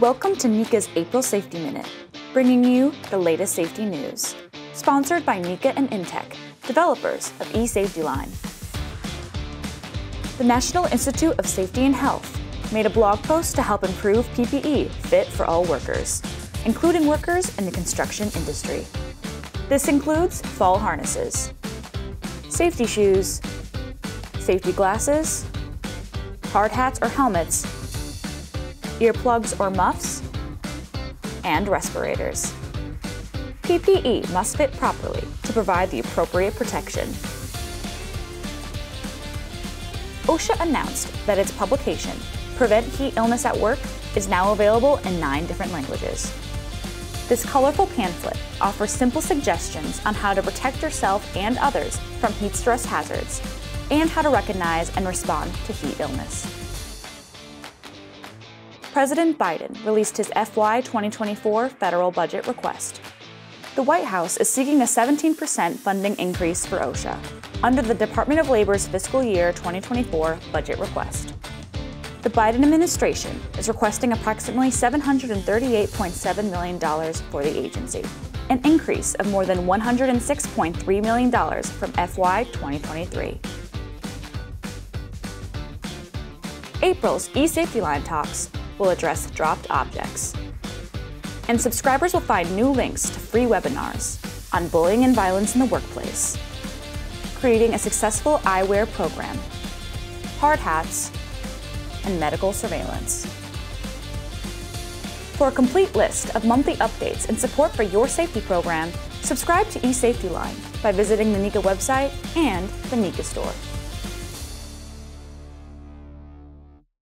Welcome to NECA's April Safety Minute, bringing you the latest safety news. Sponsored by NECA and Intech, developers of eSafetyLine. The National Institute of Safety and Health made a blog post to help improve PPE fit for all workers, including workers in the construction industry. This includes fall harnesses, safety shoes, safety glasses, hard hats or helmets, earplugs or muffs, and respirators. PPE must fit properly to provide the appropriate protection. OSHA announced that its publication, Prevent Heat Illness at Work, is now available in nine different languages. This colorful pamphlet offers simple suggestions on how to protect yourself and others from heat stress hazards and how to recognize and respond to heat illness. President Biden released his FY 2024 federal budget request. The White House is seeking a 17% funding increase for OSHA under the Department of Labor's fiscal year 2024 budget request. The Biden administration is requesting approximately $738.7 million for the agency, an increase of more than $106.3 million from FY 2023. April's eSafetyLine talks will address dropped objects. And subscribers will find new links to free webinars on bullying and violence in the workplace, creating a successful eyewear program, hard hats, and medical surveillance. For a complete list of monthly updates and support for your safety program, subscribe to eSafetyLine by visiting the NECA website and the NECA store.